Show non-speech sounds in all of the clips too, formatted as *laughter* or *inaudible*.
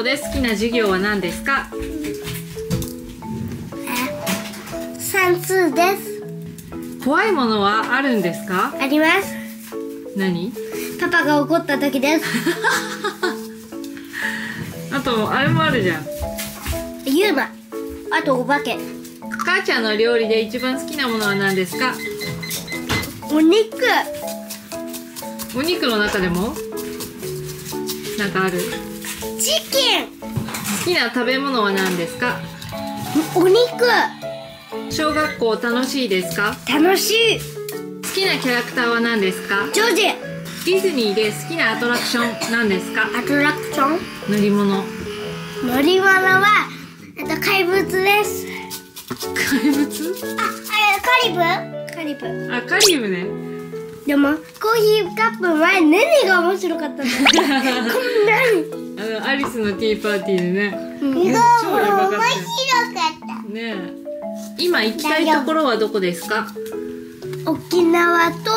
校で好きな授業は何ですか？算数です。怖いものはあるんですか？あります。何？パパが怒った時です。*laughs* あとあれもあるじゃん。ユーマあとお化け。母ちゃんの料理で一番好きなものは何ですか？お肉。お肉の中でも？なんかある？チキン。好きな食べ物は何ですか？お肉。小学校楽しいですか？楽しい。好きなキャラクターは何ですか？ジョージ。ディズニーで好きなアトラクション何ですか？アトラクション。乗り物。乗り物はえっと怪物です。怪物？ああれカリブ？カリブ。あカリブねでもコーヒーカップ前ネネが面白かったんだ *laughs* こんなに。あのアリスのティーパーティーでね。うん。超やばかったね。え今行きたいところはどこですか？沖縄と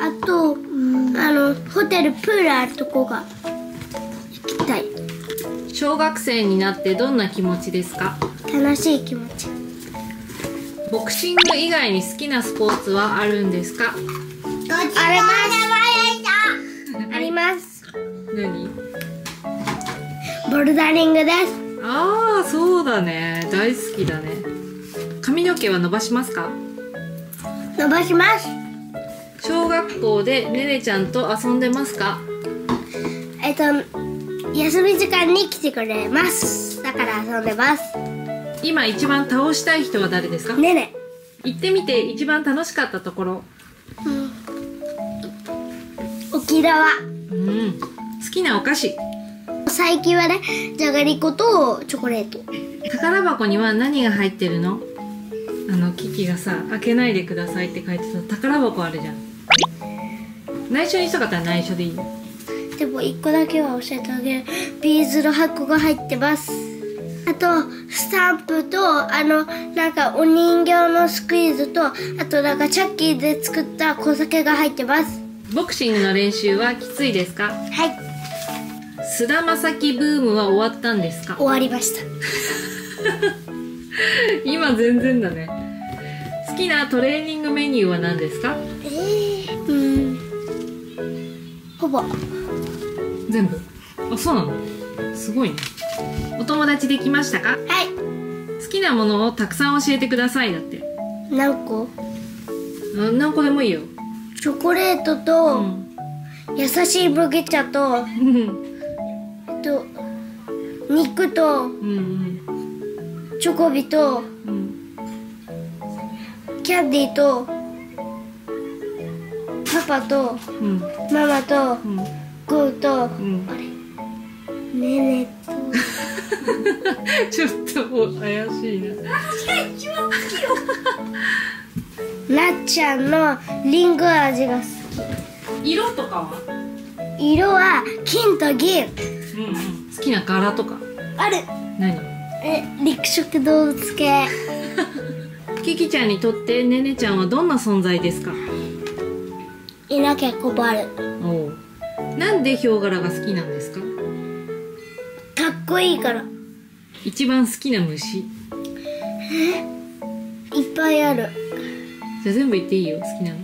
あと、あのホテルプールあるとこが。行きたい。小学生になってどんな気持ちですか？楽しい気持ち。ボクシング以外に好きなスポーツはあるんですか？あります。あります何？ボルダリングです。ああそうだね。大好きだね。髪の毛は伸ばしますか？伸ばします。小学校でねねちゃんと遊んでますか？えっと休み時間に来てくれます。だから遊んでます。今一番倒したい人は誰ですか？ねね。行ってみて一番楽しかったところ沖縄。うん。好きなお菓子。最近はねじゃがりことチョコレート。宝箱には何が入ってるの？あのキキがさ開けないでくださいって書いてた。宝箱あるじゃん。内緒にしたかったら内緒でいいよ。でも一個だけは教えてあげる。ビーズの箱が入ってます。あとスタンプとあのなんかお人形のスクイーズとあとなんかチャッキーで作った小酒が入ってますボクシングの練習はきついですか？はい。菅田将暉ブームは終わったんですか？終わりました。*laughs* 今全然だね。好きなトレーニングメニューは何ですか？えー、うんほぼ。全部。あそうなの？すごいね。お友達できましたか？はい。好きなものをたくさん教えてくださいだって。何個？あ何個でもいいよチョコレートうと、ん。優しい麦茶とうん。えっと肉とうんチョコビとうん。キャンディーとパパとうん。ママとうん。ゴーとうん。あれねねと。*laughs* ちょっと怪しいな。なっちゃんのリンゴ味が好色とかは？き色は金と銀。うんうん。好きな柄とか？ある。何？え肉食動物系。*laughs* キキちゃんにとってねねちゃんはどんな存在ですか？いなきゃ困るおう。なんでヒョウ柄が好きなんですか？かっこいいから。一番好きな虫？いっぱいあるじゃあ全部言っていいよ好きなの。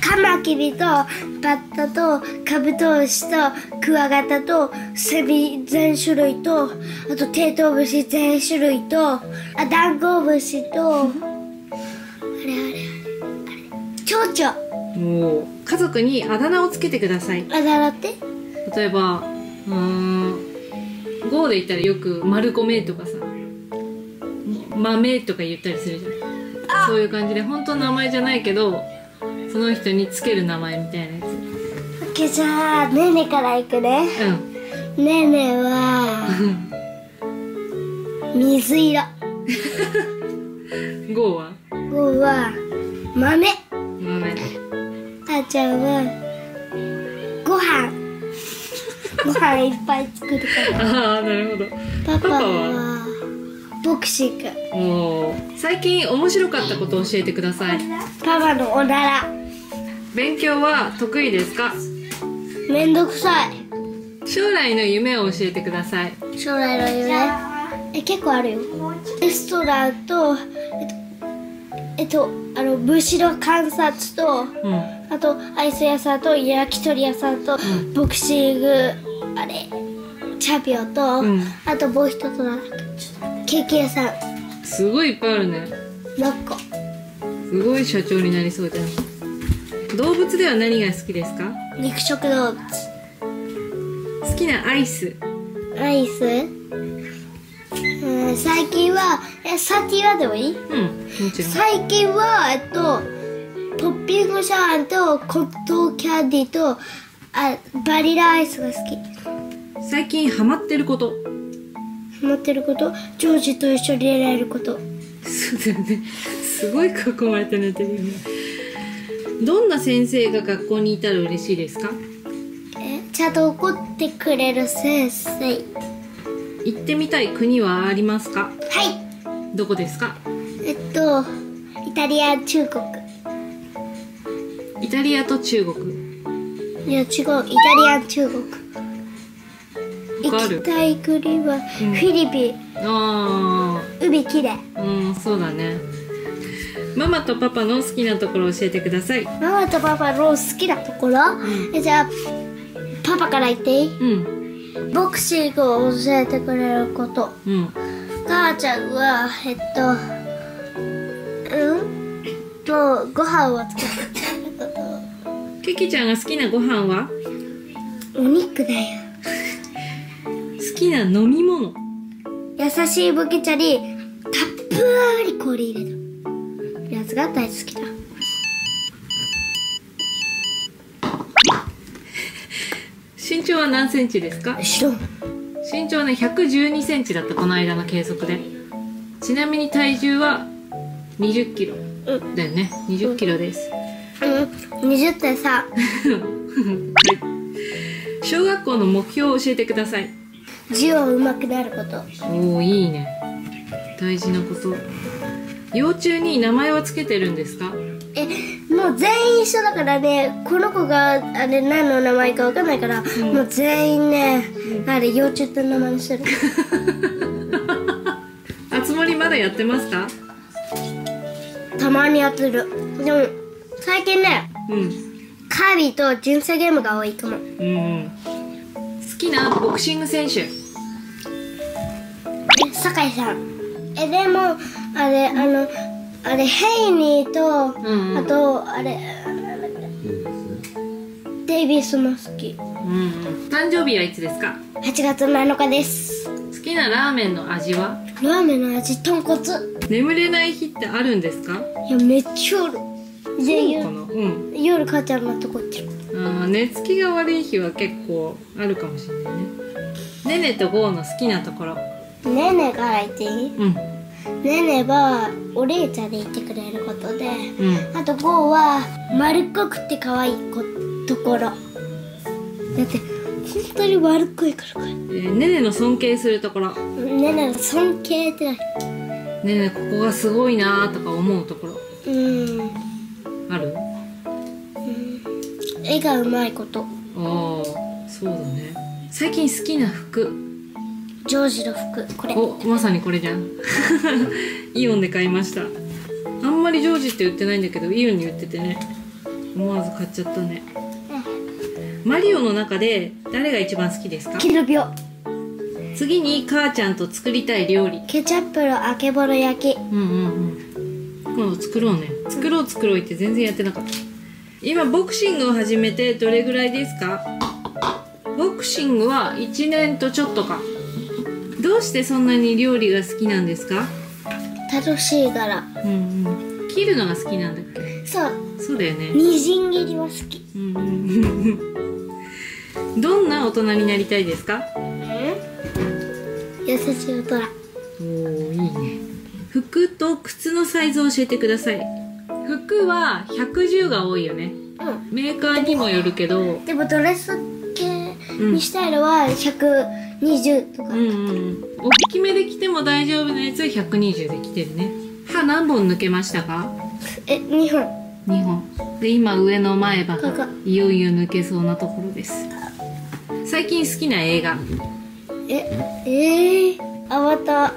カマキリとバッタとカブトムシとクワガタとセミ全種類とあとテイトウムシ全種類とあダンゴムシとあれあれあれあれ蝶々。もう家族にあだ名をつけてください。あだ名って？例えばうーん5で言ったらよく「丸米」とかさ「豆」とか言ったりするじゃんそういう感じで本当の名前じゃないけどその人につける名前みたいなやつ。オッケーじゃあねねからいくね。うん。ねねは水色。5は？ゴーは豆。豆。あーちゃんはご飯。*laughs* ご飯いっぱい作るから。ああなるほど。パパは？ボクシング。おー。最近面白かったことを教えてください。パパのおなら。勉強は得意ですか？めんどくさい。将来の夢を教えてください。将来の夢？え結構あるよ。レストランとえっとえっとあの虫の観察とうん。あとアイス屋さんと焼き鳥屋さんと、ん。ボクシングあれチャンピオンと、うん。あともう一つはケーキ屋さん。すごいいっぱいあるね。6個。すごい社長になりそうじゃん。動物では何が好きですか？肉食動物。好きなアイス。アイス？うん最近はえサティはでもいい？うんもちろん。最近はえっとトッピングシャワーとコットンキャンディーとあバニラアイスが好き。最近ハマってること持ってることジョージと一緒に寝られること。そうだよね。すごい囲まれて寝てるよね。どんな先生が学校にいたら嬉しいですか？えちゃんと怒ってくれる先生。は行ってみたい国はありますか？い。どこですか？えっとイタリア中国。イタリアと中国。いや違う。イタリア中国行きたい国はフィリピン、あ海きれい。あうんそうだね。ママとパパの好きなところを教えてください。ママとパパの好きなところ、えじゃあパパから言っていい？うん。ボクシングを教えてくれること。うん。母ちゃんはえっとうんとご飯を作ってくれるこケキちゃんが好きなご飯は？とお肉だよ。好きな飲み物。優しい麦茶にたっぷり氷入れるやつが大好きだ。身長は何センチですか？身長ね112センチだったこの間の計測で。ちなみに体重は20キロ。うん。だよね。20キロです。うん。20.3 *laughs* はい。小学校の目標を教えてください字を上手くなること。おおいいね。大事なこと。幼虫に名前はつけてるんですか？えもう全員一緒だからね。この子があれ何の名前か分かんないから、もう全員ねあれ幼虫って名前にしてる。あつ森まだやってますか？たまにやってる。でも最近ねうん。カービィと人生ゲームが多いかも。うんうん。好きなボクシング選手。え酒井さん。えでもあれあのあれヘイニーと、うん。うんあとあれデイビスも好き。うん。うん誕生日はいつですか？8月7日です。好きなラーメンの味は？ラーメンの味豚骨。眠れない日ってあるんですか？いやめっちゃある。でそうん。夜母ちゃんのとこ行ってる。あー寝つきが悪い日は結構あるかもしれないね。ねねとゴーの好きなところねねから言っていい？うん。ねねはお姉ちゃんでいてくれることでうん。あとゴーは丸っこくて可愛いこところ。だって本当に丸っこいからこれ。えーねねの尊敬するところ。ねねの尊敬って何？ねねここがすごいなーとか思うところ。うん。ある？絵がうまいこと。ああそうだね。最近好きな服ジョージの服これ。おまさにこれじゃん。*laughs* イオンで買いました。あんまりジョージって売ってないんだけどイオンに売っててね。思わず買っちゃったね。マリオの中で誰が一番好きですか？キルビオ。次に母ちゃんと作りたい料理。ケチャップのあけぼの焼き。うんうんうん。今度作ろうね。作ろう作ろうって全然やってなかった。今ボクシングを始めてどれぐらいですか？ボクシングは1年とちょっとかどうしてそんなに料理が好きなんですか？楽しいから。うんうん。切るのが好きなんだっけそう。そうだよね。みじん切りは好き。うんうんうん。どんな大人になりたいですか？優しい大人。おーいいね。服と靴のサイズを教えてください。服は110が多いよね。うメーカーにもよるけど。んでもドレス系にしたいのは120とか、うんうん。大きめで着ても大丈夫なやつは120で着てるね。歯何本抜けましたか？え2本。2本。で今上の前歯がいよいよ抜けそうなところです。最近好きな映画。ええー、アバタ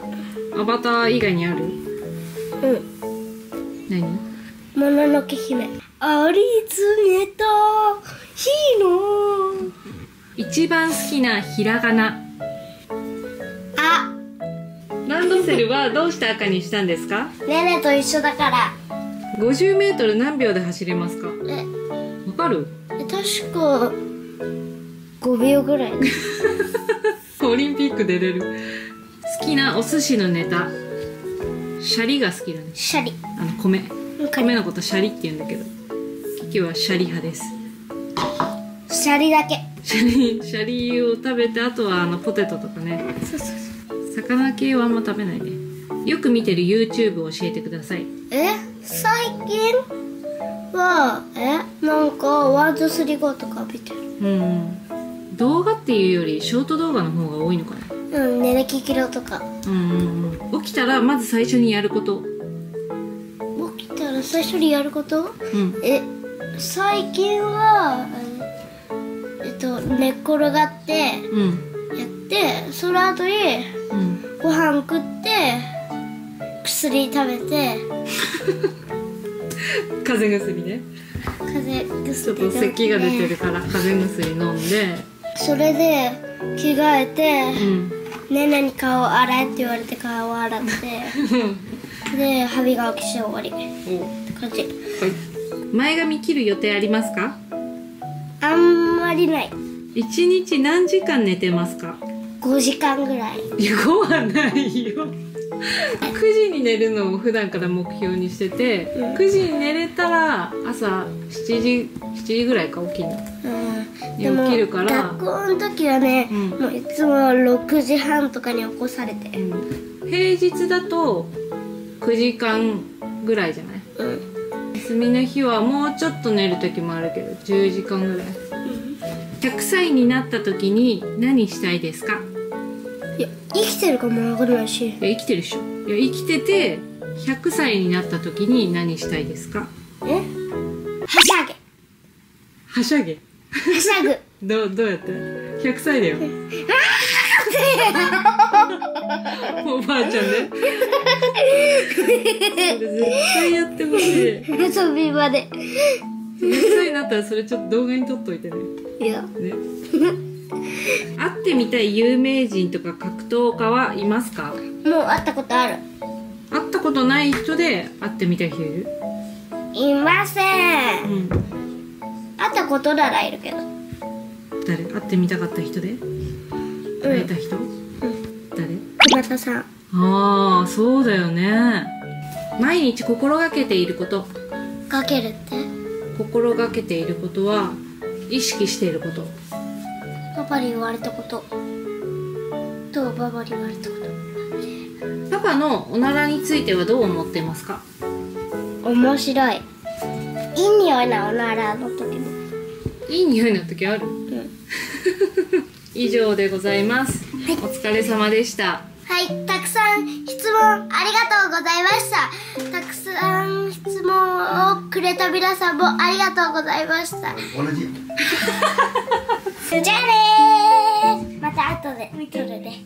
アバター以外にある？ーうん。何？もののけ姫。ありつめた。日の一番好きなひらがな。あランドセルはどうして赤にしたんですか？ねねと一緒だから。50m 何秒で走れますか？え。わかる？え確か5秒ぐらい。*laughs* オリンピック出れる。好きなお寿司のネタ。シャリが好きだね。シャリ。あの米。か米のことシャリって言うんだけど。キキはシャリ派です。シャリだけ。シャリ *laughs* シャリを食べてあとはあのポテトとかね。そうそうそう魚系はあんま食べないね。よく見てる YouTube を教えてください。え？最近は？え？なんかワースリーゴーとか見てる。うん。動画っていうよりショート動画の方が多いのかな。うん寝るききろとか。うんうんうん。起きたらまず最初にやること。起きたら最初にやること？うん。え？最近はええっと寝っ転がってうんやってその後にうんご飯食って薬食べて *laughs* 風邪薬ね。風邪ちょっと咳が出てるから風邪薬飲んで。それで着替えてうん「ねねに顔洗え」って言われて顔を洗って *laughs* で歯磨きして終わり。って感じ。前髪切る予定ありますか？あんまりない一日何時間寝てますか？5時間ぐらい。5はないよ。9時に寝るのを普段から目標にしてて、うん。9時に寝れたら朝7時7時ぐらいか起きるの。うん。起きるから。学校の時はね、うん。もういつも6時半とかに起こされて。平日だと9時間ぐらいじゃない？うん。休みの日はもうちょっと寝る時もあるけど10時間ぐらい100歳になった時に何したいですか？いや生きてるかもわからないし。いや生きてるでしょ。いや生きてて100歳になった時に何したいですか？え？はしゃげ。はしゃげ？はしゃぐ。*laughs* どうどうやって100歳だよ。*laughs* おばあちゃんね。絶対やってほしい。遊び場で。100歳になったらそれちょっと動画に撮っといてねいや。ね。会ってみたい有名人とか格闘家はいますか？もう会ったことある。会ったことない人で会ってみたい人いる？いません。うん。会ったことならいるけど。誰？会ってみたかった人で？会えた人、誰？熊田さん。ああそうだよね。毎日心がけていること。かけるって？心がけていることは意識していること。パパに言われたこと。とババに言われたこと？パパのおならについてはどう思ってますか？面白い。いい匂いなおならの時も。いい匂いの時ある？うん。*laughs* 以上でございます、はい。お疲れ様でしたはい、たくさん質問ありがとうございました。たくさん質問をくれた皆さんもありがとうございました。同じ *laughs* じゃあねーまた後で撮るね。ね。